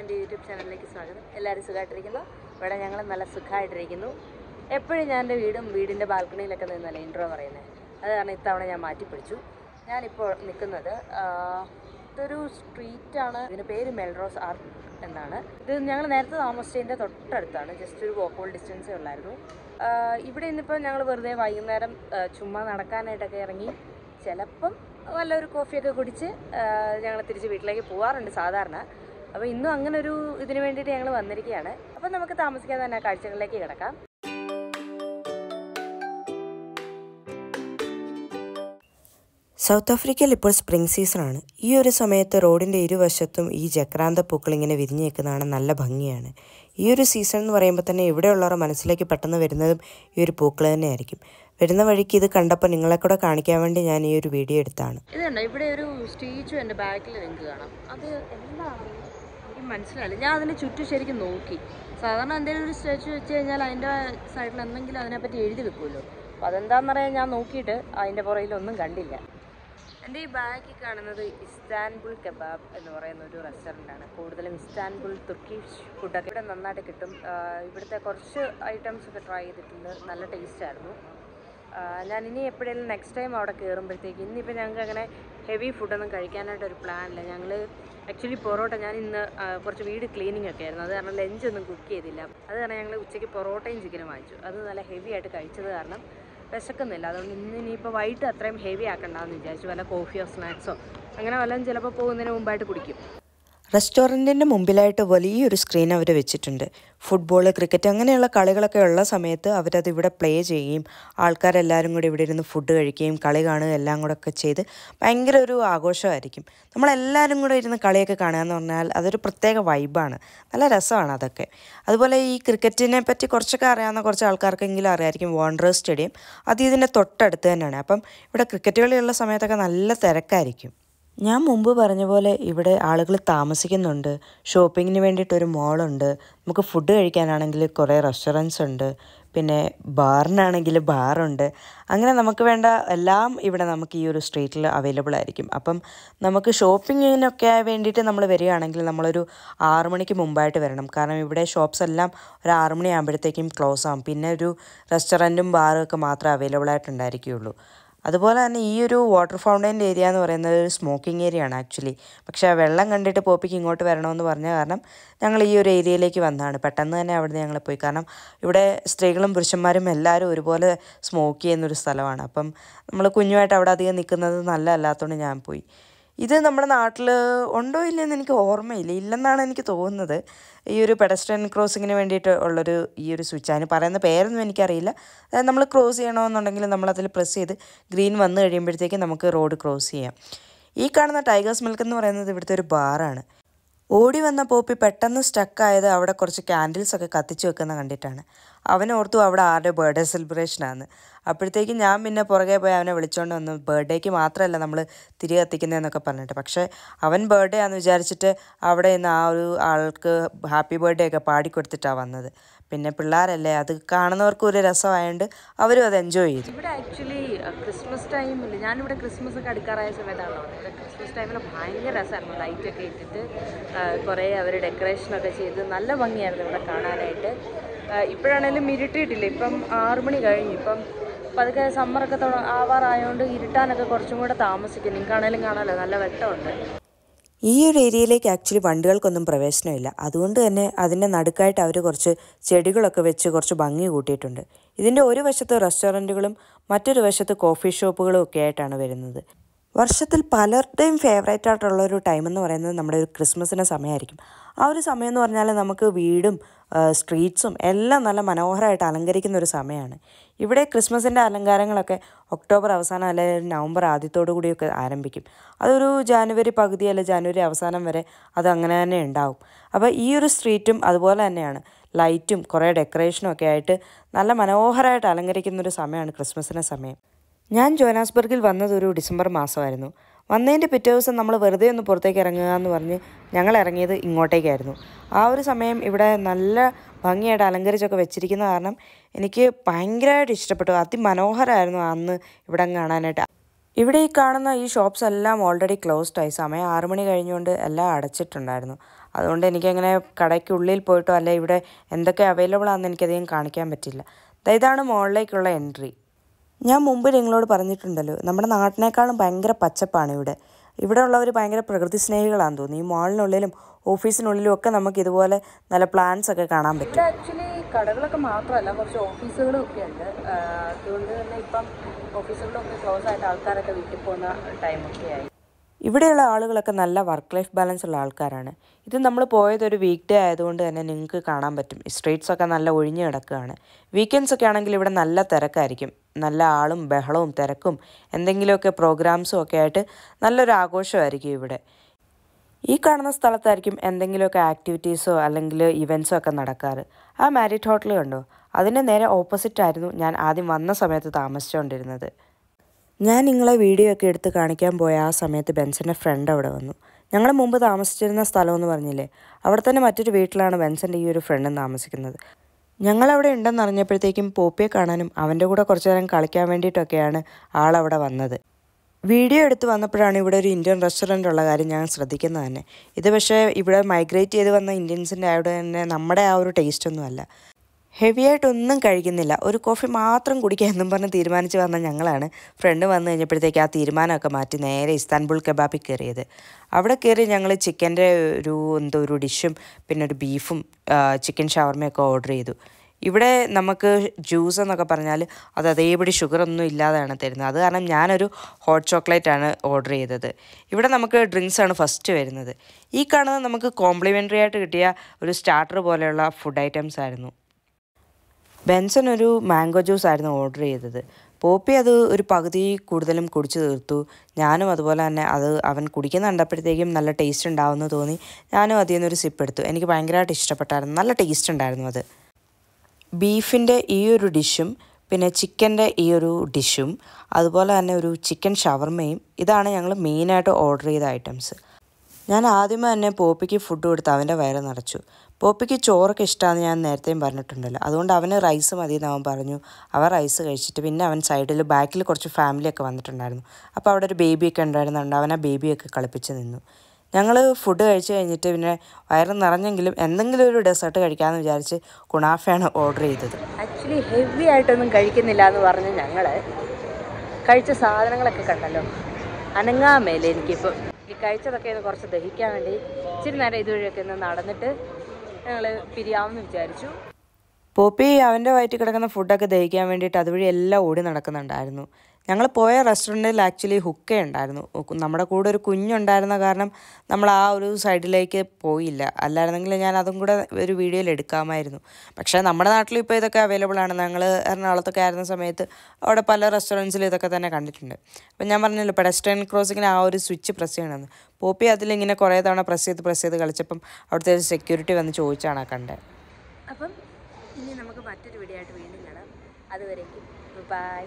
എന്റെ യൂട്യൂബ് ചാനലിലേക്ക് സ്വാഗതം. എല്ലാവരും സുഖമായിട്ടിരിക്കുന്നു? ഇവിടെ ഞങ്ങൾ നല്ല സുഖമായിട്ടിരിക്കുന്നു. എപ്പോഴും ഞാൻ എന്റെ വീടും വീടിന്റെ ബാൽക്കണിയിലൊക്കെ നിന്നല്ലേ ഇൻട്രോ പറയുന്നത് അത് കാരണം ഇത്തവണ ഞാൻ മാറ്റിപ്പിടിച്ചു. ഞാനിപ്പോൾ നിൽക്കുന്നത് ഇതൊരു സ്ട്രീറ്റാണ് ഇതിന്റെ പേര് മെൽറോസ് ആർട്ട് എന്നാണ്. ഇത് ഞങ്ങൾ നേരത്തെ താമസിച്ചതിന്റെ തൊട്ടടുത്താണ്. ജസ്റ്റ് ഒരു വോക്കബിൾ ഡിസ്റ്റൻസേ ഉള്ളായിരുന്നു. ഇവിടെ ഇന്നിപ്പോൾ ഞങ്ങൾ വെറുതെ വൈകുന്നേരം ചുമ്മാ നടക്കാനായിട്ടൊക്കെ ഇറങ്ങി ചിലപ്പം നല്ലൊരു കോഫിയൊക്കെ കുടിച്ച് ഞങ്ങൾ തിരിച്ച് വീട്ടിലേക്ക് പോകാറുണ്ട് സാധാരണ. അപ്പോൾ ഇന്നും അങ്ങനെ ഒരു ഇതിന് വേണ്ടിയിട്ട് ഞങ്ങൾ വന്നിരിക്കുകയാണ്. അപ്പോൾ നമുക്ക് താമസിക്കാതെ തന്നെ കാഴ്ചകളിലേക്ക് കിടക്കാം. സൗത്ത് ആഫ്രിക്കയിൽ ഇപ്പോൾ സ്പ്രിംഗ് സീസണാണ്. ഈ ഒരു സമയത്ത് റോഡിന്റെ ഇരുവശത്തും ഈ ജക്രാന്ത പൂക്കൾ ഇങ്ങനെ വിരിഞ്ഞു നിൽക്കുന്നതാണ് നല്ല ഭംഗിയാണ്. ഈ ഒരു സീസൺ എന്ന് പറയുമ്പോൾ തന്നെ ഇവിടെയുള്ളവരുടെ മനസ്സിലേക്ക് പെട്ടെന്ന് വരുന്നതും ഈ ഒരു പൂക്കൾ തന്നെയായിരിക്കും. വരുന്ന വഴിക്ക് ഇത് കണ്ടപ്പോൾ നിങ്ങളെ കൂടെ കാണിക്കാൻ വേണ്ടി ഞാൻ ഈ ഒരു വീഡിയോ എടുത്താണ്. ഇത് കണ്ടോ? ഇവിടെ ഒരു സ്റ്റീച്ചു എന്റെ ബാക്കിൽ നിങ്ങൾക്ക് കാണാം. അത് എന്താണ് മനസ്സിലായില്ല. ഞാൻ അതിന് ചുറ്റും ശരിക്കും നോക്കി. സാധാരണ എന്തെങ്കിലും ഒരു സ്റ്റാച്ചു വെച്ച് കഴിഞ്ഞാൽ അതിന്റെ സൈഡിൽ എന്തെങ്കിലും അതിനെപ്പറ്റി എഴുതി വെക്കുമല്ലോ. അപ്പം അതെന്താണെന്ന് പറയാൻ ഞാൻ നോക്കിയിട്ട് അതിന്റെ പുറയിലൊന്നും കണ്ടില്ല. എന്റെ ഈ ബാക്കിൽ കാണുന്നത് ഇസ്താൻബുൾ കബാബ് എന്ന് പറയുന്ന ഒരു റെസ്റ്റോറന്റ് ആണ്. കൂടുതലും ഇസ്താൻബുൾ തുർക്കിഷ് ഫുഡൊക്കെ ഇവിടെ നന്നായിട്ട് കിട്ടും. ഇവിടുത്തെ കുറച്ച് ഐറ്റംസ് ഒക്കെ ട്രൈ ചെയ്തിട്ടുണ്ട്. നല്ല ടേസ്റ്റ് ആയിരുന്നു. ആ, ഞാൻ ഇനി എപ്പോഴെങ്കിലും നെക്സ്റ്റ് ടൈം അവിടെ കയറുമ്പോഴത്തേക്ക് ഇന്നിപ്പോൾ ഞങ്ങൾക്ക് അങ്ങനെ ഹെവി ഫുഡൊന്നും കഴിക്കാനായിട്ടൊരു പ്ലാനില്ല ഞങ്ങൾ ആക്ച്വലി പൊറോട്ട ഞാൻ ഇന്ന് കുറച്ച് വീട് ക്ലീനിങ് ഒക്കെ ആയിരുന്നു. അത് കാരണം ലഞ്ച് ഒന്നും കുക്ക് ചെയ്തില്ല. അത് കാരണം ഞങ്ങൾ ഉച്ചയ്ക്ക് പൊറോട്ടയും ചിക്കനും വാങ്ങിച്ചു. അത് നല്ല ഹെവി ആയിട്ട് കഴിച്ചത് കാരണം വിശക്കുന്നില്ല. അതുകൊണ്ട് ഇന്ന് ഇനിയിപ്പോൾ വൈകിട്ട് അത്രയും ഹെവി ആക്കണ്ടെന്ന് വിചാരിച്ചു. വല്ല കോഫിയോ സ്നാക്സോ അങ്ങനെ വല്ലതും ചിലപ്പോൾ പോകുന്നതിന് മുമ്പായിട്ട് കുടിക്കും. റെസ്റ്റോറന്റിന്റെ മുമ്പിലായിട്ട് വലിയൊരു സ്ക്രീൻ അവർ വെച്ചിട്ടുണ്ട്. ഫുട്ബോൾ ക്രിക്കറ്റ് അങ്ങനെയുള്ള കളികളൊക്കെ ഉള്ള സമയത്ത് അവരത് ഇവിടെ പ്ലേ ചെയ്യുകയും ആൾക്കാരെല്ലാവരും കൂടി ഇവിടെ ഇരുന്ന് ഫുഡ് കഴിക്കുകയും കളി കാണുകയും എല്ലാം കൂടെ ഒക്കെ ചെയ്ത് ഭയങ്കര ഒരു ആഘോഷമായിരിക്കും. നമ്മളെല്ലാവരും കൂടെ ഇരുന്ന് കളിയൊക്കെ കാണുക എന്ന് പറഞ്ഞാൽ അതൊരു പ്രത്യേക വൈബാണ് നല്ല രസമാണ് അതൊക്കെ. അതുപോലെ ഈ ക്രിക്കറ്റിനെ പറ്റി കുറച്ചൊക്കെ അറിയാവുന്ന കുറച്ച് ആൾക്കാർക്കെങ്കിലും അറിയായിരിക്കും വാണ്ടർ സ്റ്റേഡിയം അത് ഇതിന്റെ തൊട്ടടുത്ത് തന്നെയാണ്. അപ്പം ഇവിടെ ക്രിക്കറ്റ് കളിയുള്ള സമയത്തൊക്കെ നല്ല തിരക്കായിരിക്കും. ഞാൻ മുമ്പ് പറഞ്ഞ പോലെ ഇവിടെ ആളുകൾ താമസിക്കുന്നുണ്ട്. ഷോപ്പിങ്ങിന് വേണ്ടിയിട്ടൊരു മോളുണ്ട്. നമുക്ക് ഫുഡ് കഴിക്കാനാണെങ്കിൽ കുറേ റെസ്റ്റോറൻസ് ഉണ്ട്. പിന്നെ ബാറിനാണെങ്കിൽ ബാറുണ്ട് അങ്ങനെ നമുക്ക് വേണ്ട എല്ലാം ഇവിടെ നമുക്ക് ഈ ഒരു സ്ട്രീറ്റിൽ അവൈലബിൾ ആയിരിക്കും. അപ്പം നമുക്ക് ഷോപ്പിങ്ങിനൊക്കെ വേണ്ടിയിട്ട് നമ്മൾ വരികയാണെങ്കിൽ നമ്മളൊരു ആറു മണിക്ക് മുമ്പായിട്ട് വരണം. കാരണം ഇവിടെ ഷോപ്സ് എല്ലാം ഒരു ആറു മണി ആകുമ്പോഴത്തേക്കും ക്ലോസ് ആകും പിന്നെ ഒരു റെസ്റ്റോറന്റും ബാറും ഒക്കെ മാത്രമേ അവൈലബിൾ ആയിട്ടുണ്ടായിരിക്കുകയുള്ളൂ അതുപോലെ തന്നെ ഈ ഒരു വാട്ടർ ഫൗണ്ടൈന്റെ ഏരിയ എന്ന് പറയുന്നത് ഒരു സ്മോക്കിംഗ് ഏരിയ ആണ് ആക്ച്വലി പക്ഷേ ആ വെള്ളം കണ്ടിട്ട് പോപ്പിക്ക് ഇങ്ങോട്ട് വരണമെന്ന് പറഞ്ഞ കാരണം ഞങ്ങൾ ഈ ഒരു ഏരിയയിലേക്ക് വന്നതാണ്. പെട്ടെന്ന് തന്നെ അവിടുന്ന് ഞങ്ങൾ പോയി. കാരണം ഇവിടെ സ്ത്രീകളും പുരുഷന്മാരും എല്ലാവരും ഒരുപോലെ സ്മോക്ക് ചെയ്യുന്നൊരു സ്ഥലമാണ്. അപ്പം നമ്മൾ കുഞ്ഞുമായിട്ട് അവിടെ അധികം നിൽക്കുന്നത് നല്ലതല്ലാത്തതുകൊണ്ട് ഞാൻ പോയി. ഇത് നമ്മുടെ നാട്ടിൽ ഉണ്ടോ ഇല്ലെന്ന് എനിക്ക് ഓർമ്മയില്ല. ഇല്ലെന്നാണ് എനിക്ക് തോന്നുന്നത്. ഈ ഒരു പെഡസ്ട്രിയൻ ക്രോസിങ്ങിന് വേണ്ടിയിട്ട് ഉള്ളൊരു ഈ ഒരു സ്വിച്ച് അതിന് പറയുന്ന പേരൊന്നും എനിക്കറിയില്ല. അതായത് നമ്മൾ ക്രോസ് ചെയ്യണമെന്നുണ്ടെങ്കിൽ നമ്മളതിൽ പ്രസ് ചെയ്ത് ഗ്രീൻ വന്ന് കഴിയുമ്പോഴത്തേക്കും നമുക്ക് റോഡ് ക്രോസ് ചെയ്യാം. ഈ കാണുന്ന ടൈഗേഴ്സ് മിൽക്ക് എന്ന് പറയുന്നത് ഇവിടുത്തെ ഒരു ബാറാണ് ഓടി വന്ന പോപ്പി പെട്ടെന്ന് സ്റ്റക്കായത് അവിടെ കുറച്ച് ക്യാൻഡിൽസ് ഒക്കെ കത്തിച്ച് വെക്കുന്ന കണ്ടിട്ടാണ്. അവൻ ഓർത്തു അവിടെ ആരുടെ ബർത്ത്ഡേ സെലിബ്രേഷനാണ് അപ്പോഴത്തേക്കും ഞാൻ പിന്നെ പുറകെ പോയി അവനെ വിളിച്ചുകൊണ്ട് വന്നു. ബർത്ത്ഡേക്ക് മാത്രമല്ല നമ്മൾ തിരികെ കത്തിക്കുന്നതെന്നൊക്കെ പറഞ്ഞിട്ട്. പക്ഷേ അവൻ ബർത്ത്ഡേ ആണെന്ന് വിചാരിച്ചിട്ട് അവിടെ നിന്ന് ആ ഒരു ആൾക്ക് ഹാപ്പി ബർത്ത്ഡേ ഒക്കെ പാടിക്കൊടുത്തിട്ടാണ് വന്നത്. പിന്നെ പിള്ളേരല്ലേ അത് കാണുന്നവർക്കും ഒരു രസമായതുകൊണ്ട് അവരും അത് എൻജോയ് ചെയ്തു. ഇവിടെ ആക്ച്വലി ക്രിസ്മസ് ടൈമിൽ ഞാനിവിടെ ക്രിസ്മസ് ഒക്കെ അടുക്കാറായ സമയത്താണല്ലോ. ഇവിടെ ക്രിസ്മസ് ടൈമിൽ ഭയങ്കര രസമായിരുന്നു. ലൈറ്റൊക്കെ ഇട്ടിട്ട് കുറേ അവർ ഡെക്കറേഷനൊക്കെ ചെയ്ത് നല്ല ഭംഗിയായിരുന്നു ഇവിടെ കാണാനായിട്ട്. ഇപ്പോഴാണേലും ഇരുട്ടിയിട്ടില്ല? ഇപ്പം ആറു മണി കഴിഞ്ഞു. ഇപ്പം പതുക്കെ സമ്മറൊക്കെ ആവാറായതുകൊണ്ട് ഇരുട്ടാനൊക്കെ കുറച്ചും കൂടെ താമസിക്കും. നിങ്ങൾക്കാണേലും കാണാമല്ലോ നല്ല വെട്ടമുണ്ട്. ഈ ഒരു ഏരിയയിലേക്ക് ആക്ച്വലി വണ്ടികൾക്കൊന്നും പ്രവേശനമില്ല. അതുകൊണ്ട് തന്നെ അതിന്റെ നടുക്കായിട്ട് അവർ കുറച്ച് ചെടികളൊക്കെ വെച്ച് കുറച്ച് ഭംഗി കൂട്ടിയിട്ടുണ്ട്. ഇതിന്റെ ഒരു വശത്ത് റെസ്റ്റോറന്റുകളും മറ്റൊരു വശത്ത് കോഫി ഷോപ്പുകളും ഒക്കെ ആയിട്ടാണ് വരുന്നത്. വർഷത്തിൽ പലരുടെയും ഫേവറേറ്റ് ആയിട്ടുള്ള ഒരു ടൈം എന്ന് പറയുന്നത് നമ്മുടെ ഒരു ക്രിസ്മസിന്റെ സമയമായിരിക്കും. ആ ഒരു സമയം എന്ന് പറഞ്ഞാൽ നമുക്ക് വീടും സ്ട്രീറ്റ്സും എല്ലാം നല്ല മനോഹരമായിട്ട് അലങ്കരിക്കുന്ന ഒരു സമയമാണ്. ഇവിടെ ക്രിസ്മസിന്റെ അലങ്കാരങ്ങളൊക്കെ ഒക്ടോബർ അവസാനം അല്ലെങ്കിൽ നവംബർ ആദ്യത്തോടു കൂടിയൊക്കെ ആരംഭിക്കും. അതൊരു ജാനുവരി പകുതി അല്ലെ ജാനുവരി അവസാനം വരെ അത് അങ്ങനെ തന്നെ ഉണ്ടാവും. അപ്പോൾ ഈ ഒരു സ്ട്രീറ്റും അതുപോലെ തന്നെയാണ്. ലൈറ്റും കുറേ ഡെക്കറേഷനും ഒക്കെ ആയിട്ട് നല്ല മനോഹരമായിട്ട് അലങ്കരിക്കുന്ന ഒരു സമയമാണ് ക്രിസ്മസിന്റെ സമയം. ഞാൻ ജോനാസ്ബർഗിൽ വന്നത് ഒരു ഡിസംബർ മാസമായിരുന്നു. വന്നതിന്റെ പിറ്റേ ദിവസം നമ്മൾ വെറുതെ ഒന്ന് പുറത്തേക്ക് ഇറങ്ങുക എന്ന് പറഞ്ഞ് ഞങ്ങൾ ഇറങ്ങിയത് ഇങ്ങോട്ടേക്കായിരുന്നു. ആ ഒരു സമയം ഇവിടെ നല്ല ഭംഗിയായിട്ട് അലങ്കരിച്ചൊക്കെ വെച്ചിരിക്കുന്ന കാരണം എനിക്ക് ഭയങ്കരമായിട്ട് ഇഷ്ടപ്പെട്ടു. അതിമനോഹരമായിരുന്നു അന്ന് ഇവിടെ കാണാനായിട്ട്. ഇവിടെ ഈ കാണുന്ന ഈ ഷോപ്സ് എല്ലാം ഓൾറെഡി ക്ലോസ്ഡ് ആയി. സമയം ആറു മണി കഴിഞ്ഞുകൊണ്ട് എല്ലാം അടച്ചിട്ടുണ്ടായിരുന്നു. അതുകൊണ്ട് എനിക്കങ്ങനെ കടയ്ക്കുള്ളിൽ പോയിട്ടോ അല്ലെ ഇവിടെ എന്തൊക്കെ അവൈലബിൾ ആണെന്ന് എനിക്കധികം കാണിക്കാൻ പറ്റില്ല. ഇതാണ് മുകളിലേക്കുള്ള എൻട്രി ഞാൻ മുമ്പ് നിങ്ങളോട് പറഞ്ഞിട്ടുണ്ടല്ലോ നമ്മുടെ നാട്ടിനേക്കാളും ഭയങ്കര പച്ചപ്പാണ് ഇവിടെ. ഇവിടെ ഉള്ളവർ ഭയങ്കര പ്രകൃതി സ്നേഹികളാണെന്ന് തോന്നി ഈ മാളിനുള്ളിലും ഓഫീസിനുള്ളിലും ഒക്കെ നമുക്ക് ഇതുപോലെ നല്ല പ്ലാൻസ് ഒക്കെ കാണാൻ പറ്റും. ആക്ച്വലി കടകളൊക്കെ മാത്രമല്ല കുറച്ച് ഓഫീസുകളും ഒക്കെ ഉണ്ട്. അതുകൊണ്ട് തന്നെ ഇപ്പം ഓഫീസുകളിലൊക്കെ ക്ലോസ് ആയിട്ട് ആൾക്കാരൊക്കെ വീട്ടിൽ പോകുന്ന ടൈമൊക്കെ ആയി. ഇവിടെയുള്ള ആളുകളൊക്കെ നല്ല വർക്ക് ലൈഫ് ബാലൻസ് ഉള്ള ആൾക്കാരാണ്. ഇത് നമ്മൾ പോയത് ഒരു വീക്ക് ഡേ ആയതുകൊണ്ട് തന്നെ നിങ്ങൾക്ക് കാണാൻ പറ്റും. സ്ട്രീറ്റ്സ് ഒക്കെ നല്ല ഒഴിഞ്ഞു കിടക്കുകയാണ്. വീക്കെൻഡ്സ് ഒക്കെ ആണെങ്കിൽ ഇവിടെ നല്ല തിരക്കായിരിക്കും. നല്ല ആളും ബഹളവും തിരക്കും എന്തെങ്കിലുമൊക്കെ പ്രോഗ്രാംസും ഒക്കെ ആയിട്ട് നല്ലൊരു ആഘോഷമായിരിക്കും ഇവിടെ. ഈ കാണുന്ന സ്ഥലത്തായിരിക്കും എന്തെങ്കിലുമൊക്കെ ആക്ടിവിറ്റീസോ അല്ലെങ്കിൽ ഇവൻസോ ഒക്കെ നടക്കാറ്. ആ മാരിറ്റ് ഹോട്ടൽ കണ്ടോ? അതിന്റെ നേരെ ഓപ്പോസിറ്റ് ആയിരുന്നു ഞാൻ ആദ്യം വന്ന സമയത്ത് താമസിച്ചുകൊണ്ടിരുന്നത്. ഞാൻ നിങ്ങളെ വീഡിയോ ഒക്കെ എടുത്ത് കാണിക്കാൻ പോയ ആ സമയത്ത് ബെൻസന്റെ ഫ്രണ്ട് അവിടെ വന്നു. ഞങ്ങൾ മുമ്പ് താമസിച്ചിരുന്ന സ്ഥലമെന്ന് പറഞ്ഞില്ലേ? അവിടെ തന്നെ മറ്റൊരു വീട്ടിലാണ് ബെൻസന്റെ ഈ ഒരു ഫ്രണ്ടും താമസിക്കുന്നത്. ഞങ്ങളവിടെ ഉണ്ടെന്ന് അറിഞ്ഞപ്പോഴത്തേക്കും പോപ്പിയെ കാണാനും അവന്റെ കൂടെ കുറച്ചു നേരം കളിക്കാൻ വേണ്ടിയിട്ടൊക്കെയാണ് ആളവിടെ വന്നത്. വീഡിയോ എടുത്ത് വന്നപ്പോഴാണ് ഇവിടെ ഒരു ഇന്ത്യൻ റെസ്റ്റോറന്റ് ഉള്ള കാര്യം ഞാൻ ശ്രദ്ധിക്കുന്നത് തന്നെ. ഇത് പക്ഷേ ഇവിടെ മൈഗ്രേറ്റ് ചെയ്ത് വന്ന ഇന്ത്യൻസിന്റെ അവിടെ തന്നെ നമ്മുടെ ആ ഒരു ടേസ്റ്റൊന്നുമല്ല ഹെവി ആയിട്ടൊന്നും കഴിക്കുന്നില്ല. ഒരു കോഫി മാത്രം കുടിക്കുക എന്നും പറഞ്ഞ് തീരുമാനിച്ച് വന്ന ഞങ്ങളാണ്. ഫ്രണ്ട് വന്നു കഴിഞ്ഞപ്പോഴത്തേക്ക് ആ തീരുമാനമൊക്കെ മാറ്റി നേരെ ഇസ്താൻബുൾ കബാബിൽ കയറിയത്. അവിടെ കയറി ഞങ്ങൾ ചിക്കന്റെ ഒരു എന്തോ ഒരു ഡിഷും പിന്നെ ഒരു ബീഫും ചിക്കൻ ഷവർമയൊക്കെ ഓർഡർ ചെയ്തു. ഇവിടെ നമുക്ക് ജ്യൂസ് എന്നൊക്കെ പറഞ്ഞാൽ അത് അതേപടി ഷുഗറൊന്നും ഇല്ലാതെയാണ് തരുന്നത്. അത് കാരണം ഞാനൊരു ഹോട്ട് ചോക്ലേറ്റ് ആണ് ഓർഡർ ചെയ്തത്. ഇവിടെ നമുക്ക് ഡ്രിങ്ക്സ് ആണ് ഫസ്റ്റ് വരുന്നത്. ഈ കാണുന്നത് നമുക്ക് കോംപ്ലിമെന്ററി ആയിട്ട് കിട്ടിയ ഒരു സ്റ്റാർട്ടർ പോലെയുള്ള ഫുഡ് ഐറ്റംസ് ആയിരുന്നു. ബെൻസൺ ഒരു മാംഗോ ജ്യൂസ് ആയിരുന്നു ഓർഡർ ചെയ്തത്. പോപ്പി അത് ഒരു പകുതി കൂടുതലും കുടിച്ചു തീർത്തു. ഞാനും അതുപോലെ തന്നെ അത് അവൻ കുടിക്കുന്ന കണ്ടപ്പോഴത്തേക്കും നല്ല ടേസ്റ്റ് ഉണ്ടാവുമെന്ന് തോന്നി. ഞാനും അതിൽ നിന്നൊരു സിപ്പ് എടുത്തു. എനിക്ക് ഭയങ്കരമായിട്ട് ഇഷ്ടപ്പെട്ടായിരുന്നു. നല്ല ടേസ്റ്റ് ഉണ്ടായിരുന്നു അത്. ബീഫിന്റെ ഈ ഒരു ഡിഷും പിന്നെ ചിക്കന്റെ ഈ ഒരു ഡിഷും അതുപോലെ തന്നെ ഒരു ചിക്കൻ ഷവർമയും ഇതാണ് ഞങ്ങൾ മെയിനായിട്ട് ഓർഡർ ചെയ്ത ഐറ്റംസ് ഞാൻ ആദ്യമേ തന്നെ പോപ്പിക്ക് ഫുഡ് കൊടുത്ത് അവന്റെ വയറ് നിറച്ചു. പോപ്പിക്ക് ചോറൊക്കെ ഇഷ്ടമാണെന്ന് ഞാൻ നേരത്തെയും പറഞ്ഞിട്ടുണ്ടല്ലോ. അതുകൊണ്ട് അവന് റൈസ് മതി എന്ന് അവൻ പറഞ്ഞു. അവൻ റൈസ് കഴിച്ചിട്ട് പിന്നെ അവൻ സൈഡിൽ ബാക്കിൽ കുറച്ച് ഫാമിലിയൊക്കെ വന്നിട്ടുണ്ടായിരുന്നു. അപ്പോൾ അവിടെ ഒരു ബേബിയൊക്കെ ഉണ്ടായിരുന്നുണ്ട്. അവൻ ആ ബേബിയൊക്കെ കളിപ്പിച്ച് നിന്നു. ഞങ്ങൾ ഫുഡ് കഴിച്ച് കഴിഞ്ഞിട്ട് പിന്നെ വയറ് നിറഞ്ഞെങ്കിലും എന്തെങ്കിലും ഒരു ഡെസേർട്ട് കഴിക്കാമെന്ന് വിചാരിച്ച് കുണാഫയാണ് ഓർഡർ ചെയ്തത്. ആക്ച്വലി ഹെവി ആയിട്ടൊന്നും കഴിക്കുന്നില്ല എന്ന് പറഞ്ഞ് ഞങ്ങൾ കഴിച്ച സാധനങ്ങളൊക്കെ കണ്ടല്ലോ. അനങ്ങാൻ മേലെ എനിക്കിപ്പോൾ കഴിച്ചതൊക്കെ ഒന്ന് കുറച്ച് ദഹിക്കാൻ വേണ്ടി ഇച്ചിരി നേരം ഇതുവഴിയൊക്കെ ഒന്ന് നടന്നിട്ട് വിചാരിച്ചു. പോപ്പി അവന്റെ വയറ്റിൽ കിടക്കുന്ന ഫുഡൊക്കെ ദഹിക്കാൻ വേണ്ടിയിട്ട് അതുവഴി എല്ലാം ഓടി നടക്കുന്നുണ്ടായിരുന്നു. ഞങ്ങൾ പോയ റെസ്റ്റോറന്റിൽ ആക്ച്വലി ഹുക്കേ ഉണ്ടായിരുന്നു. നമ്മുടെ കൂടെ ഒരു കുഞ്ഞുണ്ടായിരുന്ന കാരണം നമ്മൾ ആ ഒരു സൈഡിലേക്ക് പോയില്ല. അല്ലായിരുന്നെങ്കിൽ ഞാൻ അതും കൂടെ ഒരു വീഡിയോയിൽ എടുക്കാമായിരുന്നു. പക്ഷേ നമ്മുടെ നാട്ടിൽ ഇപ്പോൾ ഇതൊക്കെ അവൈലബിൾ ആണ്. ഞങ്ങൾ എറണാകുളത്തൊക്കെ ആയിരുന്ന സമയത്ത് അവിടെ പല റെസ്റ്റോറൻസിലും ഇതൊക്കെ തന്നെ കണ്ടിട്ടുണ്ട്. അപ്പം ഞാൻ പറഞ്ഞല്ലോ പെഡസ്ട്രിയൻ ക്രോസിങ്ങിന് ആ ഒരു സ്വിച്ച് പ്രസ് ചെയ്യണമെന്ന്. പോപ്പി അതിലിങ്ങനെ കുറേ തവണ പ്രസ് ചെയ്ത് പ്രസ് ചെയ്ത് കളിച്ചപ്പം അവിടുത്തെ സെക്യൂരിറ്റി വന്ന് ചോദിച്ചാണ് കണ്ടത് അപ്പം ഇനി നമുക്ക് മറ്റൊരു വീഡിയോ ആയിട്ട് വീണ്ടും കാണാം. അതുവരേക്കും. ബൈ